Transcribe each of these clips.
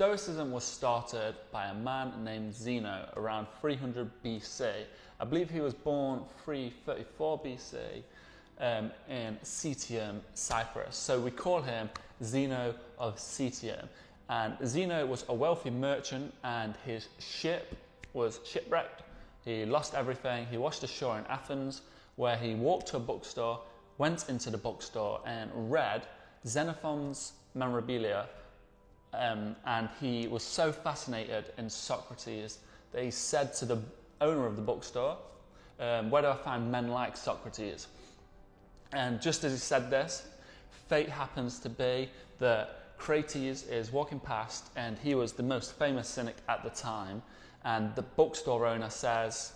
Stoicism was started by a man named Zeno around 300 BC. I believe he was born 334 BC um, in Citium, Cyprus. So we call him Zeno of Citium. And Zeno was a wealthy merchant, and his ship was shipwrecked. He lost everything. He washed ashore in Athens, where he walked to a bookstore, went into the bookstore, and read Xenophon's Memorabilia um, and he was so fascinated in Socrates that he said to the owner of the bookstore, um, Where do I find men like Socrates? And just as he said this, fate happens to be that Crates is walking past, and he was the most famous cynic at the time. And the bookstore owner says,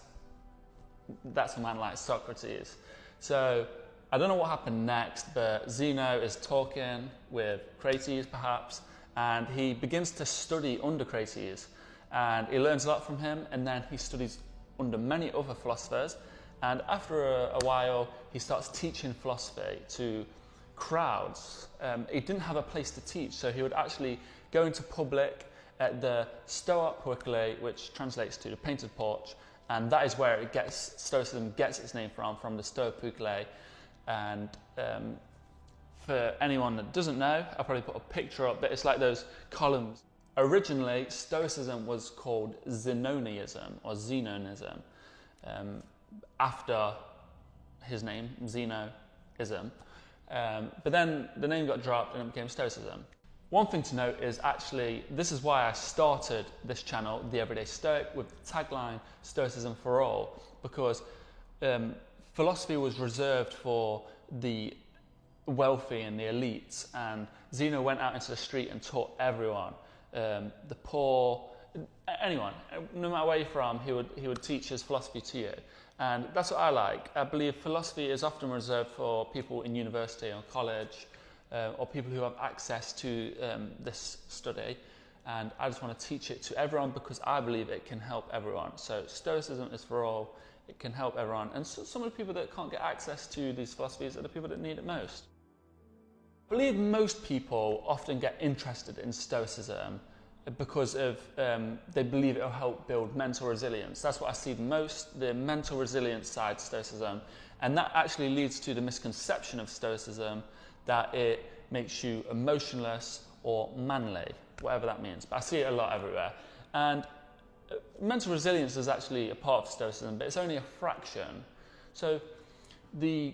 That's a man like Socrates. So I don't know what happened next, but Zeno is talking with Crates perhaps and he begins to study under Crates and he learns a lot from him and then he studies under many other philosophers and after a, a while he starts teaching philosophy to crowds. Um, he didn't have a place to teach so he would actually go into public at the Stoa Poikile which translates to the painted porch and that is where it gets stoicism gets its name from from the Stoa Poikile and um, for anyone that doesn't know, I'll probably put a picture up, but it's like those columns. Originally, Stoicism was called Zenonism or Zenonism um, after his name, Zenoism. Um, but then the name got dropped and it became Stoicism. One thing to note is actually, this is why I started this channel, The Everyday Stoic, with the tagline Stoicism for All, because um, philosophy was reserved for the wealthy and the elites. And Zeno went out into the street and taught everyone, um, the poor, anyone, no matter where you're from, he would, he would teach his philosophy to you. And that's what I like. I believe philosophy is often reserved for people in university or college uh, or people who have access to um, this study. And I just want to teach it to everyone because I believe it can help everyone. So, Stoicism is for all, it can help everyone. And so, some of the people that can't get access to these philosophies are the people that need it most. I believe most people often get interested in Stoicism because of um, they believe it will help build mental resilience. That's what I see most, the mental resilience side Stoicism. And that actually leads to the misconception of Stoicism that it makes you emotionless or manly, whatever that means. But I see it a lot everywhere. And uh, mental resilience is actually a part of Stoicism, but it's only a fraction. So the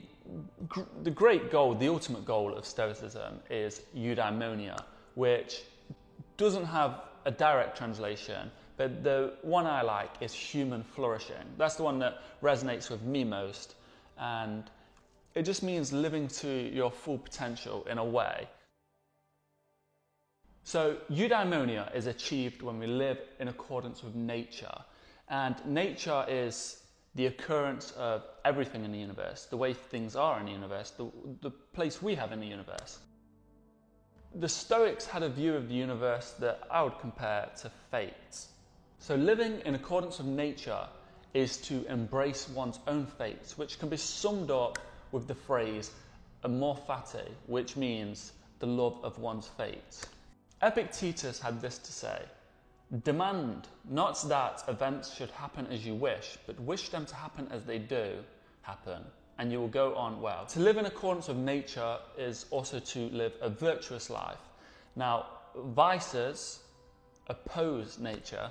the great goal, the ultimate goal of Stoicism is eudaimonia, which doesn't have a direct translation, but the one I like is human flourishing. That's the one that resonates with me most. And it just means living to your full potential in a way. So, eudaimonia is achieved when we live in accordance with nature. And nature is the occurrence of everything in the universe, the way things are in the universe, the, the place we have in the universe. The Stoics had a view of the universe that I would compare to fate. So, living in accordance with nature is to embrace one's own fate, which can be summed up with the phrase amor fati, which means the love of one's fate. Epictetus had this to say Demand not that events should happen as you wish, but wish them to happen as they do happen, and you will go on well. To live in accordance with nature is also to live a virtuous life. Now, vices oppose nature,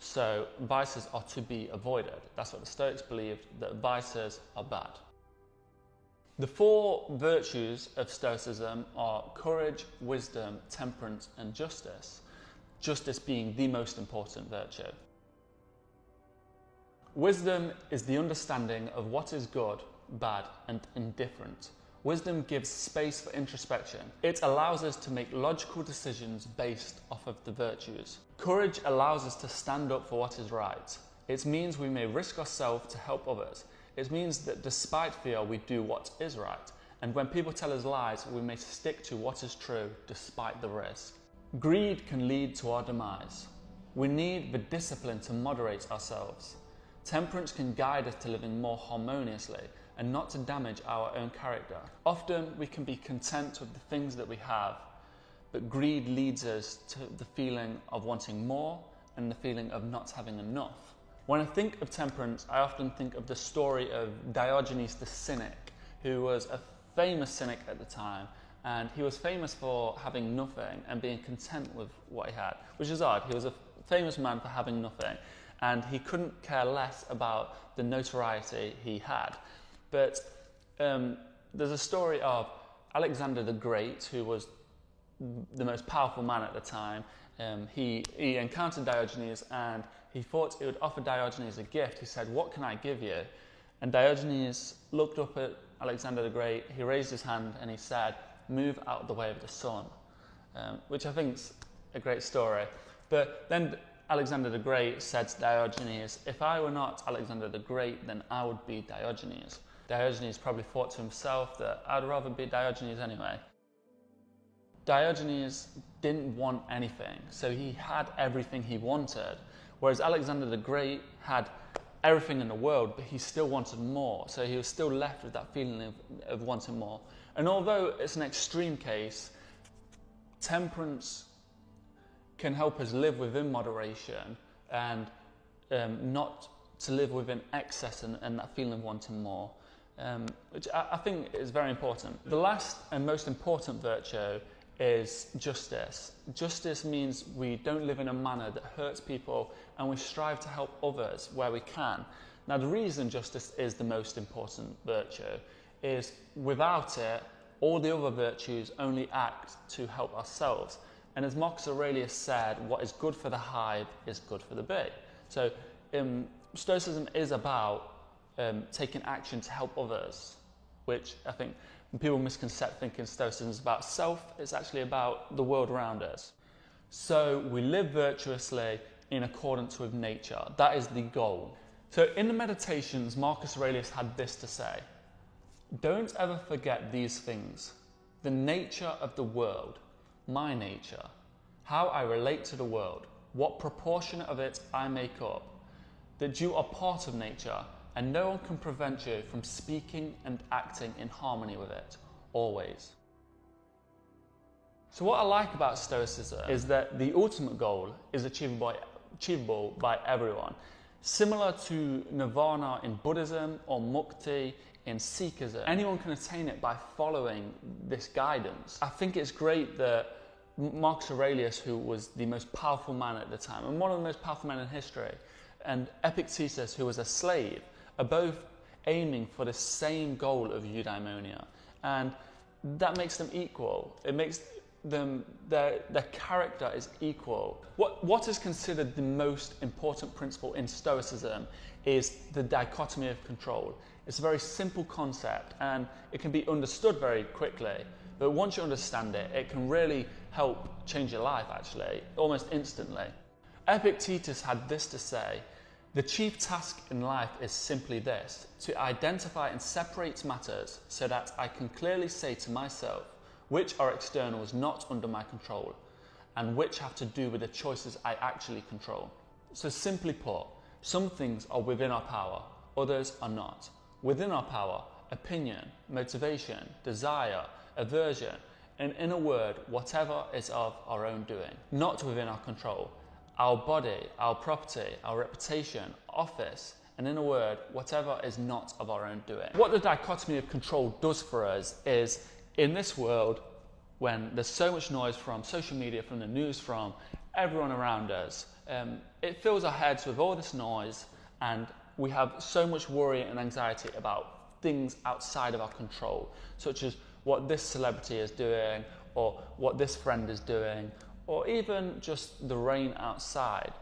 so vices are to be avoided. That's what the Stoics believed, that vices are bad. The four virtues of Stoicism are courage, wisdom, temperance, and justice justice being the most important virtue. Wisdom is the understanding of what is good, bad, and indifferent. Wisdom gives space for introspection. It allows us to make logical decisions based off of the virtues. Courage allows us to stand up for what is right. It means we may risk ourselves to help others. It means that despite fear, we do what is right. And when people tell us lies, we may stick to what is true despite the risk. Greed can lead to our demise. We need the discipline to moderate ourselves. Temperance can guide us to living more harmoniously and not to damage our own character. Often we can be content with the things that we have, but greed leads us to the feeling of wanting more and the feeling of not having enough. When I think of temperance, I often think of the story of Diogenes the Cynic, who was a famous cynic at the time, and he was famous for having nothing and being content with what he had, which is odd. He was a famous man for having nothing, and he couldn't care less about the notoriety he had. But um, there's a story of Alexander the Great, who was the most powerful man at the time. Um, he, he encountered Diogenes and he thought he would offer Diogenes a gift. He said, What can I give you? And Diogenes looked up at Alexander the Great, he raised his hand and he said, Move out of the way of the sun, um, which I think is a great story. But then Alexander the Great said to Diogenes, If I were not Alexander the Great, then I would be Diogenes. Diogenes probably thought to himself that I'd rather be Diogenes anyway. Diogenes didn't want anything, so he had everything he wanted. Whereas Alexander the Great had everything in the world, but he still wanted more. So he was still left with that feeling of, of wanting more. And although it's an extreme case, temperance can help us live within moderation and um, not to live within excess and, and, that feeling of wanting more, um, which I, I think is very important. The last and most important virtue is justice. Justice means we don't live in a manner that hurts people and we strive to help others where we can. Now, the reason justice is the most important virtue is without it, all the other virtues only act to help ourselves. And as Marcus Aurelius said, what is good for the hive is good for the bee. So, um, Stoicism is about um, taking action to help others, which I think people misconcept thinking Stoicism is about self, it's actually about the world around us. So we live virtuously in accordance with nature. That is the goal. So in the Meditations, Marcus Aurelius had this to say Don't ever forget these things the nature of the world, my nature, how I relate to the world, what proportion of it I make up, that you are part of nature and no one can prevent you from speaking and acting in harmony with it, always. So, what I like about Stoicism is that the ultimate goal is achievable by, achievable by everyone. Similar to nirvana in Buddhism or mukti in Sikhism, anyone can attain it by following this guidance. I think it's great that Marcus Aurelius, who was the most powerful man at the time and one of the most powerful men in history, and Epictetus, who was a slave, are both aiming for the same goal of eudaimonia. And that makes them equal. It makes them, their, their character is equal. What, what is considered the most important principle in Stoicism is the dichotomy of control. It's a very simple concept and it can be understood very quickly. But once you understand it, it can really help change your life actually, almost instantly. Epictetus had this to say the chief task in life is simply this to identify and separate matters so that I can clearly say to myself which are externals not under my control and which have to do with the choices I actually control. So, simply put, some things are within our power, others are not. Within our power, opinion, motivation, desire, aversion, and in a word, whatever is of our own doing, not within our control our body, our property, our reputation, office, and in a word, whatever is not of our own doing. What the dichotomy of control does for us is in this world, when there's so much noise from social media, from the news, from everyone around us, um, it fills our heads with all this noise, and we have so much worry and anxiety about things outside of our control, such as what this celebrity is doing, or what this friend is doing, or even just the rain outside.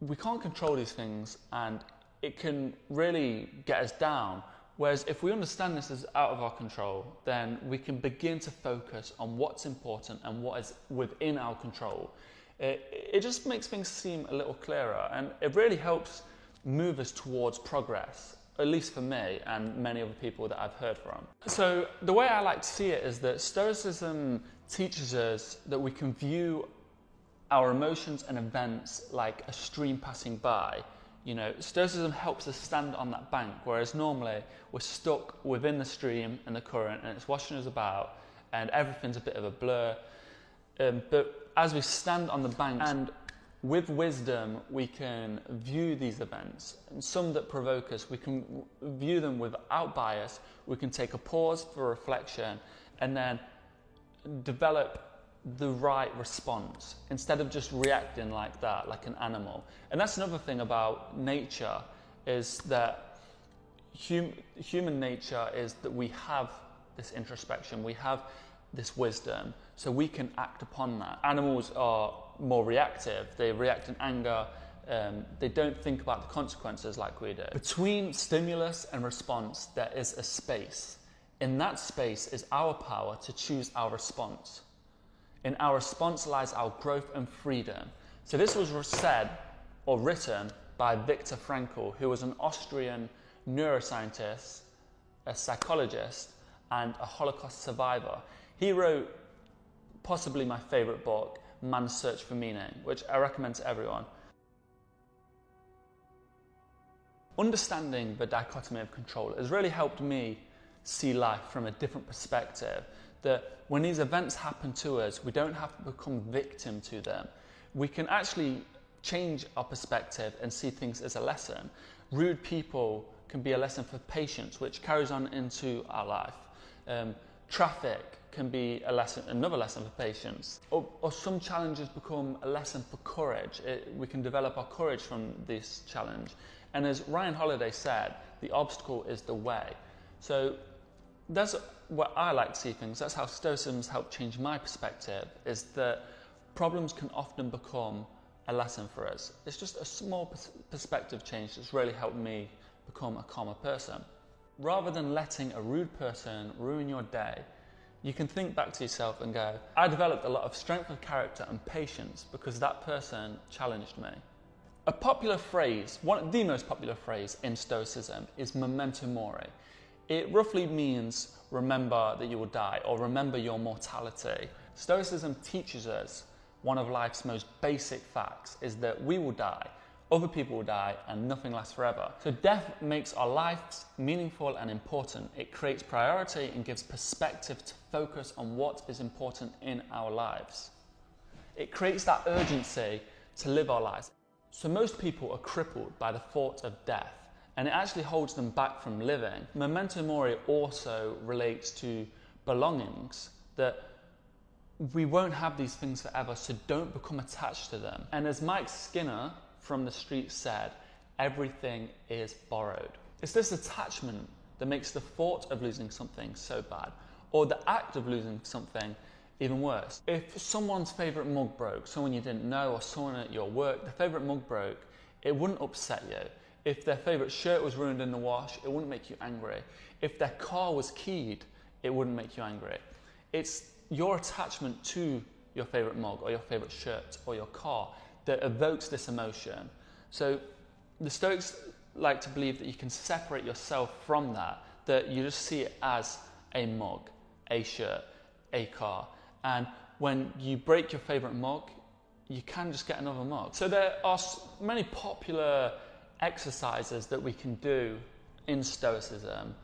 We can't control these things and it can really get us down. Whereas if we understand this is out of our control, then we can begin to focus on what's important and what is within our control. It, it just makes things seem a little clearer and it really helps move us towards progress at least for me and many other people that I've heard from. So, the way I like to see it is that Stoicism teaches us that we can view our emotions and events like a stream passing by. You know, Stoicism helps us stand on that bank, whereas normally we're stuck within the stream and the current and it's washing us about and everything's a bit of a blur. Um, but as we stand on the bank and with wisdom, we can view these events, and some that provoke us, we can view them without bias. We can take a pause for reflection and then develop the right response instead of just reacting like that, like an animal. And that's another thing about nature is that hum- human nature is that we have this introspection, we have this wisdom, so we can act upon that. Animals are more reactive, they react in anger. Um, they don't think about the consequences like we do. Between stimulus and response, there is a space. In that space is our power to choose our response. In our response lies our growth and freedom. So, this was said or written by Viktor Frankl, who was an Austrian neuroscientist, a psychologist, and a Holocaust survivor. He wrote possibly my favorite book, Man's Search for Meaning, which I recommend to everyone. Understanding the dichotomy of control has really helped me see life from a different perspective. That when these events happen to us, we don't have to become victim to them. We can actually change our perspective and see things as a lesson. Rude people can be a lesson for patience, which carries on into our life. Um, traffic can be a lesson, another lesson for patience. Or, or some challenges become a lesson for courage. It, we can develop our courage from this challenge. And as Ryan Holiday said, the obstacle is the way. So that's what I like to see things. That's how Stoicism has helped change my perspective, is that problems can often become a lesson for us. It's just a small perspective change that's really helped me become a calmer person. Rather than letting a rude person ruin your day, you can think back to yourself and go, I developed a lot of strength of character and patience because that person challenged me. A popular phrase, one of the most popular phrase in Stoicism is memento mori. It roughly means remember that you will die or remember your mortality. Stoicism teaches us one of life's most basic facts is that we will die other people will die, and nothing lasts forever. So death makes our lives meaningful and important. It creates priority and gives perspective to focus on what is important in our lives. It creates that urgency to live our lives. So most people are crippled by the thought of death, and it actually holds them back from living. Memento mori also relates to belongings that we won't have these things forever, so don't become attached to them. And as Mike Skinner from the street said, everything is borrowed. It's this attachment that makes the thought of losing something so bad, or the act of losing something even worse. If someone's favourite mug broke, someone you didn't know, or someone at your work, the favourite mug broke, it wouldn't upset you. If their favourite shirt was ruined in the wash, it wouldn't make you angry. If their car was keyed, it wouldn't make you angry. It's your attachment to your favourite mug, or your favourite shirt, or your car that evokes this emotion. So the Stoics like to believe that you can separate yourself from that, that you just see it as a mug, a shirt, a car. And when you break your favorite mug, you can just get another mug. So there are many popular exercises that we can do in Stoicism.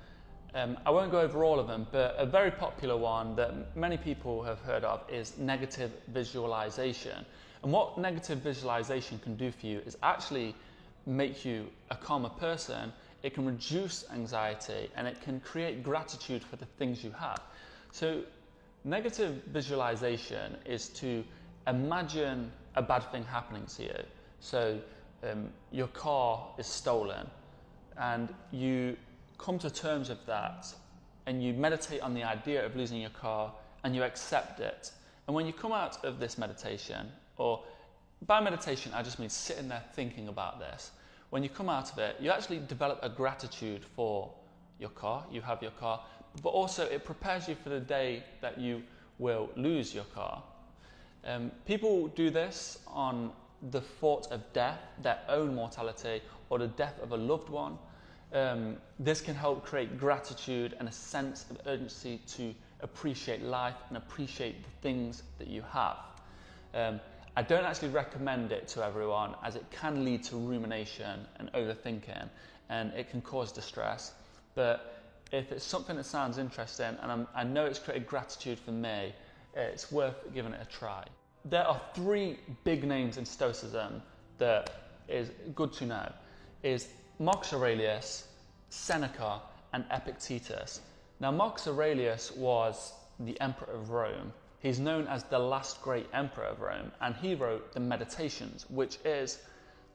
Um, I won't go over all of them, but a very popular one that many people have heard of is negative visualization. And what negative visualization can do for you is actually make you a calmer person. It can reduce anxiety and it can create gratitude for the things you have. So, negative visualization is to imagine a bad thing happening to you. So, um, your car is stolen and you come to terms with that and you meditate on the idea of losing your car and you accept it. And when you come out of this meditation or by meditation, I just mean sitting there thinking about this. When you come out of it, you actually develop a gratitude for your car, you have your car, but also it prepares you for the day that you will lose your car. Um, people do this on the thought of death, their own mortality, or the death of a loved one. Um, this can help create gratitude and a sense of urgency to appreciate life and appreciate the things that you have. Um, I don't actually recommend it to everyone as it can lead to rumination and overthinking and it can cause distress. But if it's something that sounds interesting and I'm, i know it's created gratitude for me, it's worth giving it a try. There are three big names in Stoicism that is good to know. Is Marcus Aurelius, Seneca, and Epictetus. Now, Marcus Aurelius was the emperor of Rome. He's known as the last great emperor of Rome, and he wrote the Meditations, which is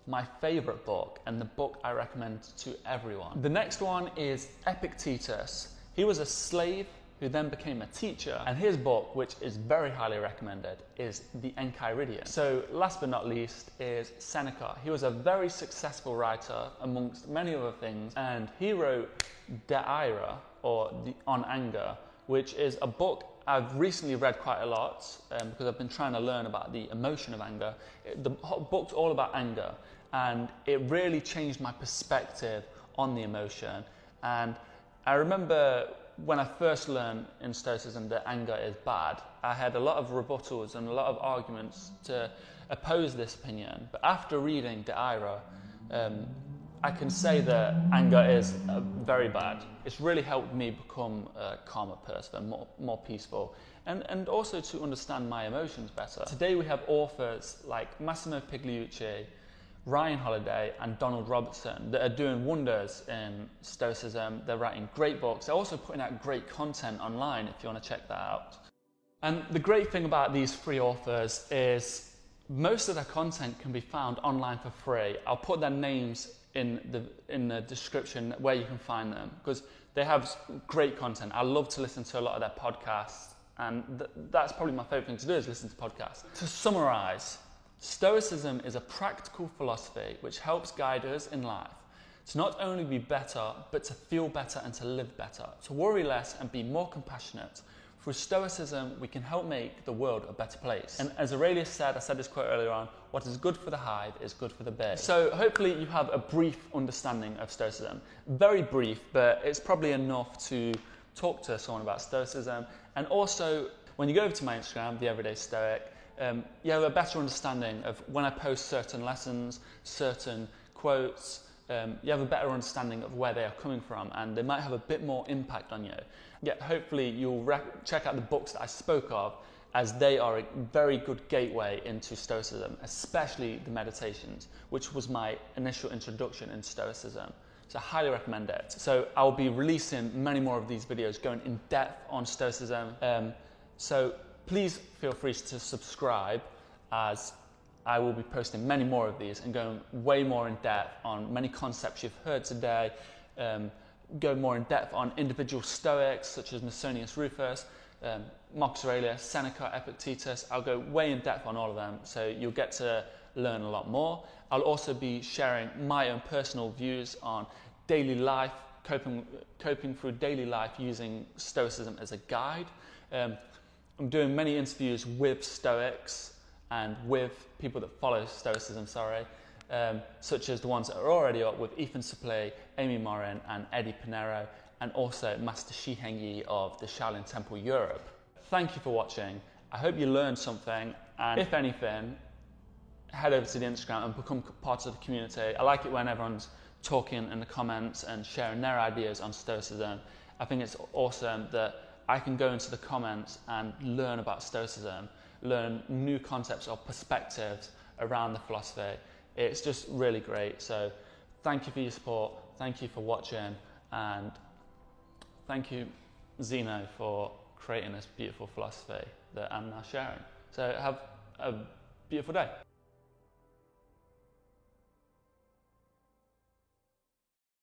my favorite book and the book I recommend to everyone. The next one is Epictetus. He was a slave who then became a teacher, and his book, which is very highly recommended, is The Enchiridion. So, last but not least, is Seneca. He was a very successful writer, amongst many other things, and he wrote De Ira, or the, On Anger, which is a book I've recently read quite a lot um, because I've been trying to learn about the emotion of anger. It, the book's all about anger, and it really changed my perspective on the emotion. And I remember when I first learned in Stoicism that anger is bad, I had a lot of rebuttals and a lot of arguments to oppose this opinion. But after reading De Ira, um, I can say that anger is uh, very bad. It's really helped me become a calmer person, more, more peaceful, and, and also to understand my emotions better. Today we have authors like Massimo Pigliucci, Ryan Holiday, and Donald Robertson that are doing wonders in Stoicism. They're writing great books. They're also putting out great content online if you want to check that out. And the great thing about these free authors is most of their content can be found online for free. I'll put their names in the in the description where you can find them because they have great content. I love to listen to a lot of their podcasts, and th- that's probably my favorite thing to do is listen to podcasts. To summarize, Stoicism is a practical philosophy which helps guide us in life to not only be better, but to feel better and to live better, to worry less and be more compassionate, through Stoicism, we can help make the world a better place. And as Aurelius said, I said this quote earlier on, what is good for the hive is good for the bee. So hopefully you have a brief understanding of Stoicism. Very brief, but it's probably enough to talk to someone about Stoicism. And also, when you go over to my Instagram, The Everyday Stoic, um, you have a better understanding of when I post certain lessons, certain quotes, um, you have a better understanding of where they are coming from and they might have a bit more impact on you. Yet hopefully you'll rec- check out the books that I spoke of as they are a very good gateway into Stoicism, especially the meditations, which was my initial introduction in Stoicism. So I highly recommend it. So I'll be releasing many more of these videos going in depth on Stoicism. Um, so please feel free to subscribe as I will be posting many more of these and going way more in depth on many concepts you've heard today, um, go more in depth on individual Stoics such as Musonius Rufus, um, Marcus Aurelius, Seneca, Epictetus. I'll go way in depth on all of them, so you'll get to learn a lot more. I'll also be sharing my own personal views on daily life, coping, coping through daily life using Stoicism as a guide. Um, I'm doing many interviews with Stoics and with people that follow Stoicism, sorry, um, such as the ones that are already up with Ethan Suplee, Amy Morin, and Eddie Pinero, and also Master Shiheng Yi of the Shaolin Temple Europe. Thank you for watching. I hope you learned something, and if anything, head over to the Instagram and become part of the community. I like it when everyone's talking in the comments and sharing their ideas on Stoicism. I think it's awesome that I can go into the comments and learn about Stoicism learn new concepts or perspectives around the philosophy. It's just really great. So, thank you for your support. Thank you for watching. And thank you, Zeno, for creating this beautiful philosophy that I'm now sharing. So, have a beautiful day.